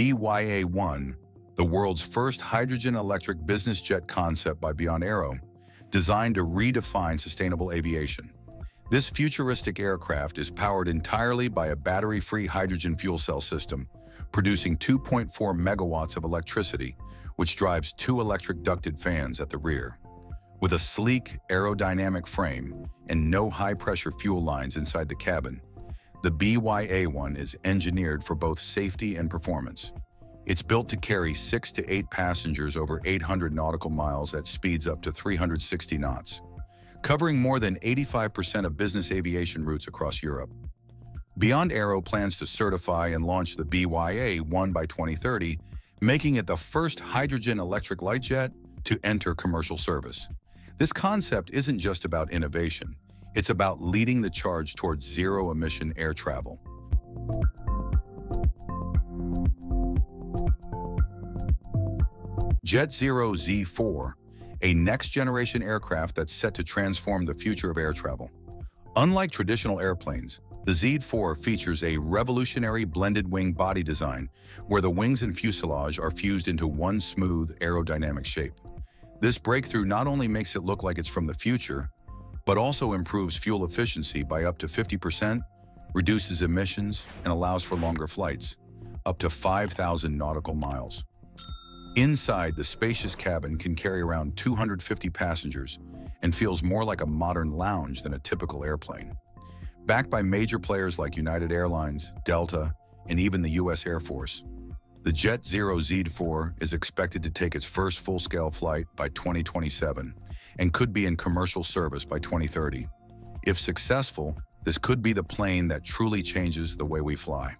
The BYA-1, the world's first hydrogen-electric business jet concept by Beyond Aero, designed to redefine sustainable aviation. This futuristic aircraft is powered entirely by a battery-free hydrogen fuel cell system, producing 2.4 megawatts of electricity, which drives two electric ducted fans at the rear. With a sleek, aerodynamic frame and no high-pressure fuel lines inside the cabin, the BYA-1 is engineered for both safety and performance. It's built to carry six to eight passengers over 800 nautical miles at speeds up to 360 knots covering more than 85% of business aviation routes across Europe. Beyond Aero plans to certify and launch the BYA-1 by 2030, making it the first hydrogen electric light jet to enter commercial service. This concept isn't just about innovation, it's about leading the charge towards zero-emission air travel. JetZero Z4 a next-generation aircraft that's set to transform the future of air travel. Unlike traditional airplanes, the Z4 features a revolutionary blended wing body design where the wings and fuselage are fused into one smooth aerodynamic shape. This breakthrough not only makes it look like it's from the future, but also improves fuel efficiency by up to 50%, reduces emissions, and allows for longer flights, up to 5,000 nautical miles. Inside, the spacious cabin can carry around 250 passengers and feels more like a modern lounge than a typical airplane. Backed by major players like United Airlines, Delta, and even the U.S. Air Force, the JetZero Z4 is expected to take its first full-scale flight by 2027 and could be in commercial service by 2030. If successful, this could be the plane that truly changes the way we fly.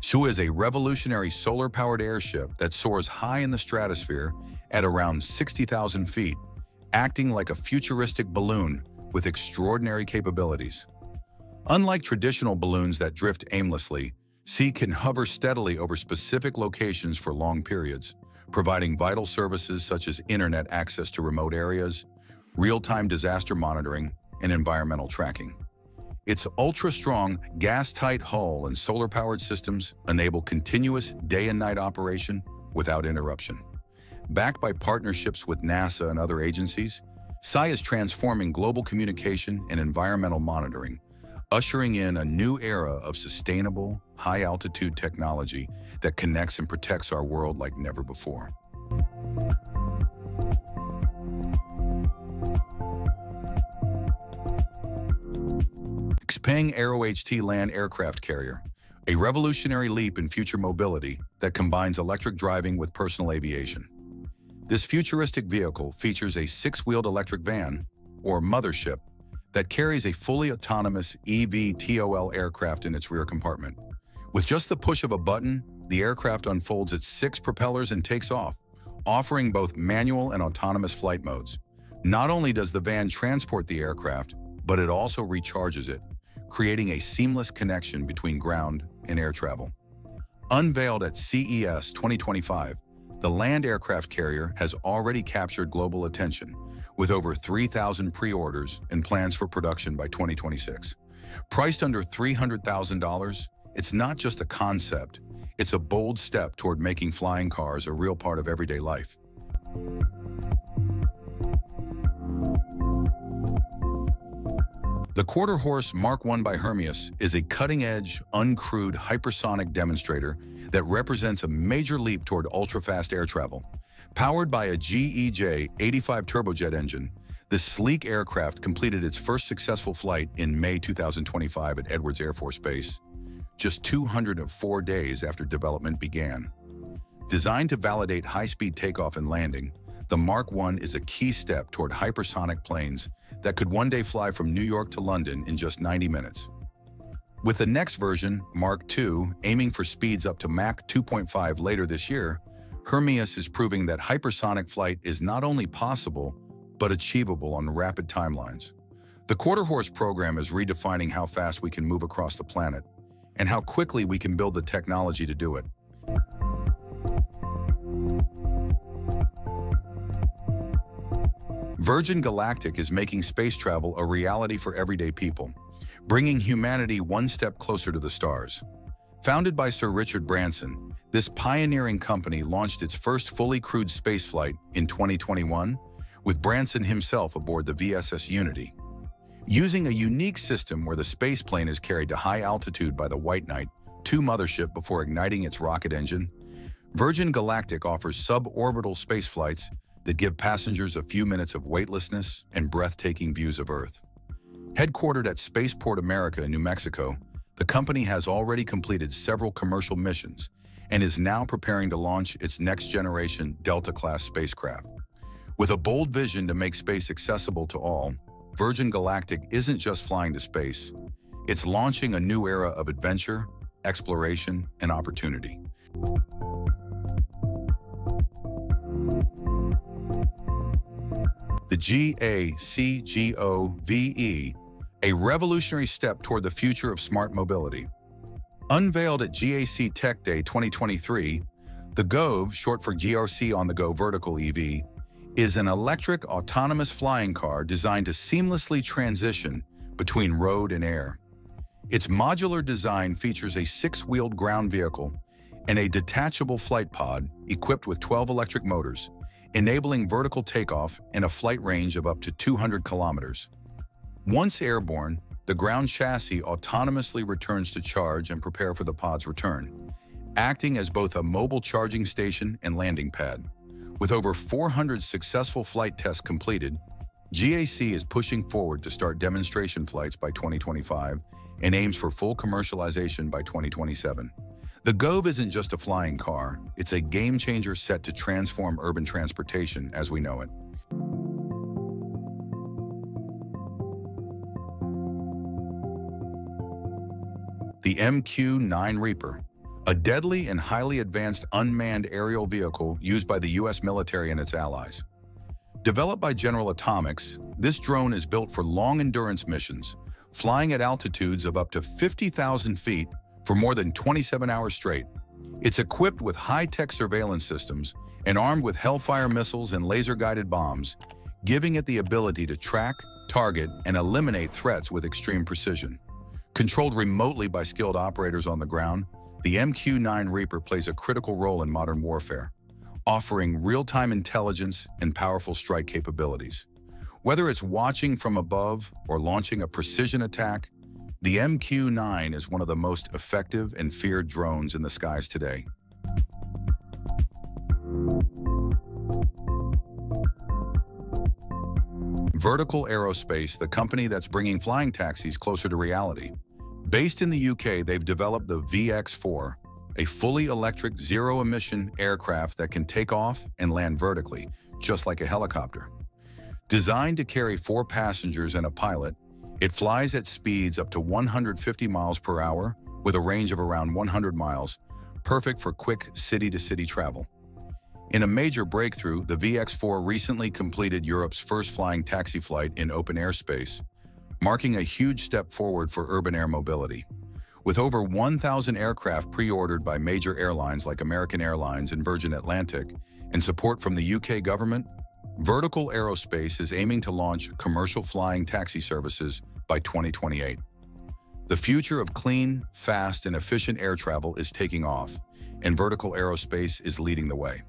Sceye is a revolutionary solar-powered airship that soars high in the stratosphere at around 60,000 feet, acting like a futuristic balloon with extraordinary capabilities. Unlike traditional balloons that drift aimlessly, Sceye can hover steadily over specific locations for long periods, providing vital services such as internet access to remote areas, real-time disaster monitoring, and environmental tracking. Its ultra-strong, gas-tight hull and solar-powered systems enable continuous day and night operation without interruption. Backed by partnerships with NASA and other agencies, Sceye is transforming global communication and environmental monitoring, ushering in a new era of sustainable, high-altitude technology that connects and protects our world like never before. Xpeng AeroHT land aircraft carrier, a revolutionary leap in future mobility that combines electric driving with personal aviation. This futuristic vehicle features a six-wheeled electric van, or mothership, that carries a fully autonomous eVTOL aircraft in its rear compartment. With just the push of a button, the aircraft unfolds its six propellers and takes off, offering both manual and autonomous flight modes. Not only does the van transport the aircraft, but it also recharges it, creating a seamless connection between ground and air travel. Unveiled at CES 2025, the land aircraft carrier has already captured global attention, with over 3,000 pre-orders and plans for production by 2026. Priced under $300,000, it's not just a concept, it's a bold step toward making flying cars a real part of everyday life. The Quarterhorse Mark I by Hermeus is a cutting-edge, uncrewed hypersonic demonstrator that represents a major leap toward ultra-fast air travel. Powered by a GE J85 turbojet engine, this sleek aircraft completed its first successful flight in May 2025 at Edwards Air Force Base, just 204 days after development began. Designed to validate high-speed takeoff and landing, the Mark I is a key step toward hypersonic planes that could one day fly from New York to London in just 90 minutes. With the next version, Mark II, aiming for speeds up to Mach 2.5 later this year, Hermeus is proving that hypersonic flight is not only possible, but achievable on rapid timelines. The Quarterhorse program is redefining how fast we can move across the planet and how quickly we can build the technology to do it. Virgin Galactic is making space travel a reality for everyday people, bringing humanity one step closer to the stars. Founded by Sir Richard Branson, this pioneering company launched its first fully crewed spaceflight in 2021, with Branson himself aboard the VSS Unity. Using a unique system where the spaceplane is carried to high altitude by the White Knight, two mothership before igniting its rocket engine, Virgin Galactic offers suborbital spaceflights that give passengers a few minutes of weightlessness and breathtaking views of Earth. Headquartered at Spaceport America in New Mexico, the company has already completed several commercial missions and is now preparing to launch its next-generation Delta-class spacecraft. With a bold vision to make space accessible to all, Virgin Galactic isn't just flying to space. It's launching a new era of adventure, exploration, and opportunity. The GAC GOVE, a revolutionary step toward the future of smart mobility. Unveiled at GAC Tech Day 2023, the GOVE, short for GAC on the Go Vertical EV, is an electric autonomous flying car designed to seamlessly transition between road and air. Its modular design features a six-wheeled ground vehicle and a detachable flight pod equipped with 12 electric motors, enabling vertical takeoff and a flight range of up to 200 kilometers. Once airborne, the ground chassis autonomously returns to charge and prepare for the pod's return, acting as both a mobile charging station and landing pad. With over 400 successful flight tests completed, GAC is pushing forward to start demonstration flights by 2025 and aims for full commercialization by 2027. The Gove isn't just a flying car, it's a game changer set to transform urban transportation as we know it. The MQ-9 Reaper, a deadly and highly advanced unmanned aerial vehicle used by the U.S. military and its allies. Developed by General Atomics, this drone is built for long-endurance missions, flying at altitudes of up to 50,000 feet for more than 27 hours straight. It's equipped with high-tech surveillance systems and armed with Hellfire missiles and laser-guided bombs, giving it the ability to track, target, and eliminate threats with extreme precision. Controlled remotely by skilled operators on the ground, the MQ-9 Reaper plays a critical role in modern warfare, offering real-time intelligence and powerful strike capabilities. Whether it's watching from above or launching a precision attack, the MQ-9 is one of the most effective and feared drones in the skies today. Vertical Aerospace, the company that's bringing flying taxis closer to reality. Based in the UK, they've developed the VX-4, a fully electric zero-emission aircraft that can take off and land vertically, just like a helicopter. Designed to carry four passengers and a pilot, it flies at speeds up to 150 miles per hour with a range of around 100 miles, perfect for quick city-to-city -city travel. In a major breakthrough, the VX-4 recently completed Europe's first flying taxi flight in open airspace, marking a huge step forward for urban air mobility. With over 1,000 aircraft pre-ordered by major airlines like American Airlines and Virgin Atlantic, and support from the UK government, Vertical Aerospace is aiming to launch commercial flying taxi services by 2028. The future of clean, fast, and efficient air travel is taking off, and vertical aerospace is leading the way.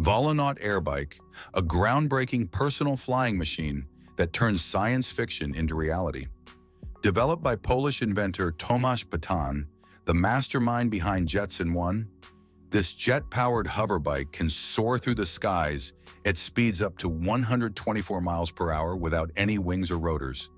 Volonaut Airbike, a groundbreaking personal flying machine that turns science fiction into reality. Developed by Polish inventor Tomasz Patan, the mastermind behind Jetson 1, this jet-powered hoverbike can soar through the skies at speeds up to 124 miles per hour without any wings or rotors.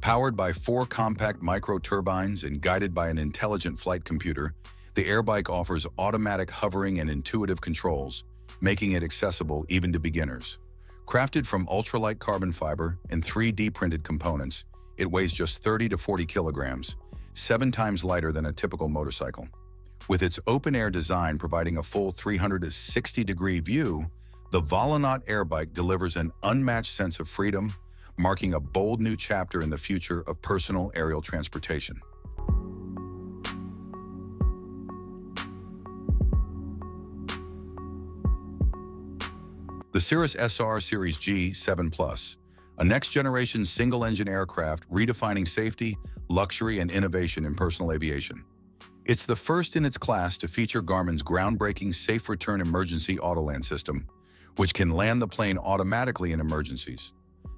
Powered by four compact micro-turbines and guided by an intelligent flight computer, the airbike offers automatic hovering and intuitive controls, making it accessible even to beginners. Crafted from ultralight carbon fiber and 3D printed components, it weighs just 30 to 40 kilograms, seven times lighter than a typical motorcycle. With its open-air design providing a full 360-degree view, the Volonaut airbike delivers an unmatched sense of freedom, marking a bold new chapter in the future of personal aerial transportation. The Cirrus SR Series G 7 Plus, a next-generation single-engine aircraft redefining safety, luxury, and innovation in personal aviation. It's the first in its class to feature Garmin's groundbreaking Safe Return Emergency Autoland system, which can land the plane automatically in emergencies.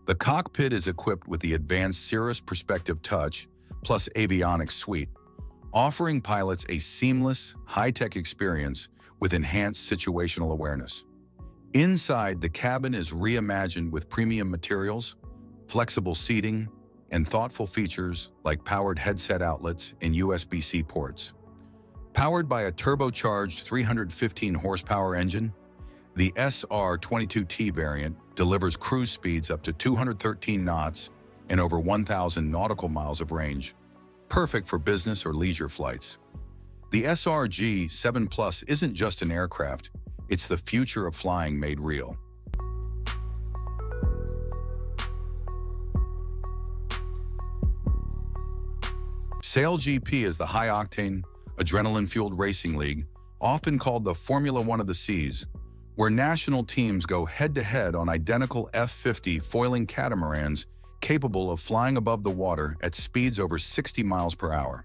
The cockpit is equipped with the advanced Cirrus Perspective Touch plus avionics suite, offering pilots a seamless, high-tech experience with enhanced situational awareness. Inside, the cabin is reimagined with premium materials, flexible seating, and thoughtful features like powered headset outlets and USB-C ports. Powered by a turbocharged 315 horsepower engine, the SR22T variant delivers cruise speeds up to 213 knots and over 1,000 nautical miles of range, perfect for business or leisure flights. The SRG 7 Plus isn't just an aircraft, it's the future of flying made real. SailGP is the high-octane, adrenaline-fueled racing league, often called the Formula One of the Seas, where national teams go head-to-head -head on identical F-50 foiling catamarans capable of flying above the water at speeds over 60 miles per hour.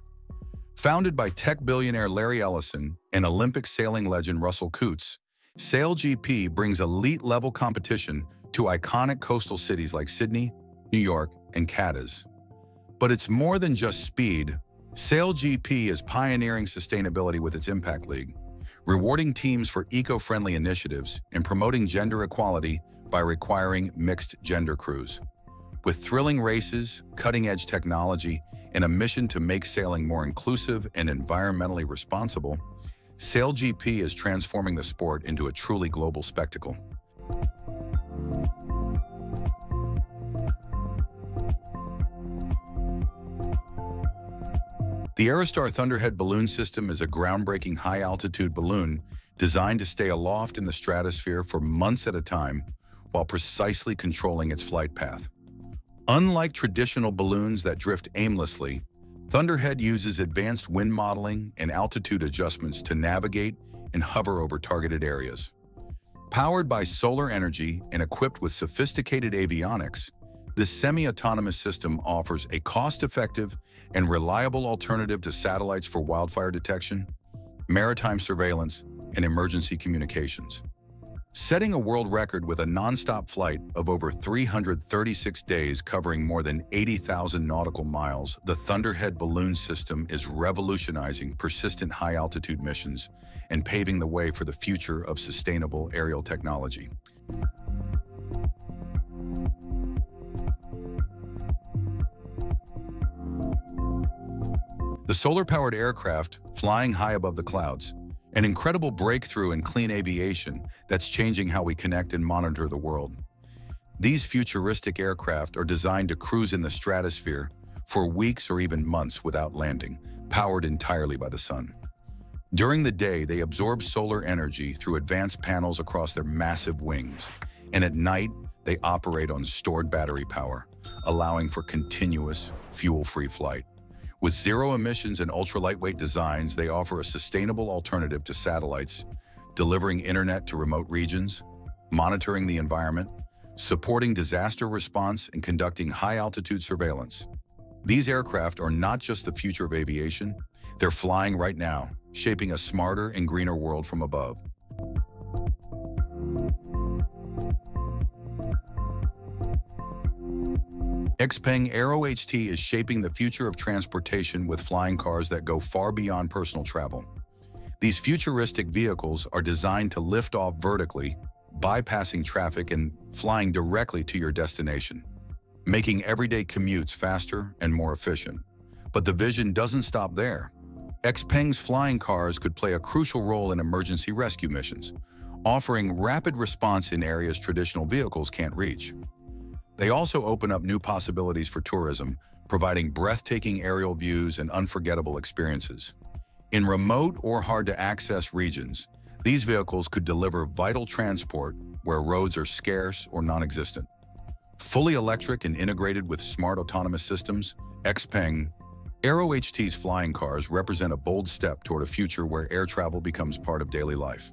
Founded by tech billionaire Larry Ellison and Olympic sailing legend Russell Coutts, SailGP brings elite-level competition to iconic coastal cities like Sydney, New York, and Cadiz. But it's more than just speed. SailGP is pioneering sustainability with its Impact League, rewarding teams for eco-friendly initiatives and promoting gender equality by requiring mixed gender crews. With thrilling races, cutting-edge technology, and a mission to make sailing more inclusive and environmentally responsible, SailGP is transforming the sport into a truly global spectacle. The Aerostar Thunderhead balloon system is a groundbreaking high-altitude balloon designed to stay aloft in the stratosphere for months at a time while precisely controlling its flight path. Unlike traditional balloons that drift aimlessly, Thunderhead uses advanced wind modeling and altitude adjustments to navigate and hover over targeted areas. Powered by solar energy and equipped with sophisticated avionics, this semi-autonomous system offers a cost-effective and reliable alternative to satellites for wildfire detection, maritime surveillance, and emergency communications. Setting a world record with a non-stop flight of over 336 days covering more than 80,000 nautical miles, the Thunderhead balloon system is revolutionizing persistent high-altitude missions and paving the way for the future of sustainable aerial technology. The solar-powered aircraft, flying high above the clouds, an incredible breakthrough in clean aviation that's changing how we connect and monitor the world. These futuristic aircraft are designed to cruise in the stratosphere for weeks or even months without landing, powered entirely by the sun. During the day, they absorb solar energy through advanced panels across their massive wings, and at night, they operate on stored battery power, allowing for continuous, fuel-free flight. With zero emissions and ultra-lightweight designs, they offer a sustainable alternative to satellites, delivering internet to remote regions, monitoring the environment, supporting disaster response, and conducting high-altitude surveillance. These aircraft are not just the future of aviation, they're flying right now, shaping a smarter and greener world from above. XPeng AeroHT is shaping the future of transportation with flying cars that go far beyond personal travel. These futuristic vehicles are designed to lift off vertically, bypassing traffic and flying directly to your destination, making everyday commutes faster and more efficient. But the vision doesn't stop there. XPeng's flying cars could play a crucial role in emergency rescue missions, offering rapid response in areas traditional vehicles can't reach. They also open up new possibilities for tourism, providing breathtaking aerial views and unforgettable experiences. In remote or hard-to-access regions, these vehicles could deliver vital transport where roads are scarce or non-existent. Fully electric and integrated with smart autonomous systems, XPeng, AeroHT's flying cars represent a bold step toward a future where air travel becomes part of daily life.